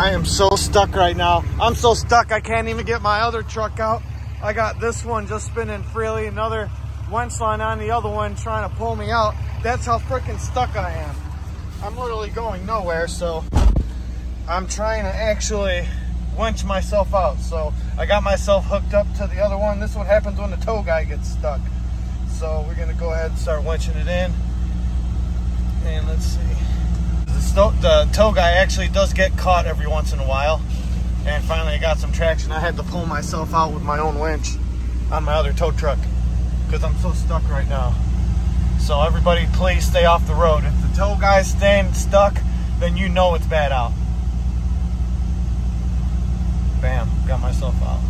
I am so stuck right now. I'm so stuck I can't even get my other truck out. I got this one just spinning freely, another winch line on the other one trying to pull me out. That's how freaking stuck I am. I'm literally going nowhere, so I'm trying to actually winch myself out. So I got myself hooked up to the other one. This is what happens when the tow guy gets stuck. So we're gonna go ahead and start winching it in. The, tow guy actually does get caught every once in a while. And finally I got some traction. I had to pull myself out with my own winch on my other tow truck because I'm so stuck right now. So everybody please stay off the road. If the tow guy's staying stuck, then you know it's bad out. Bam, got myself out.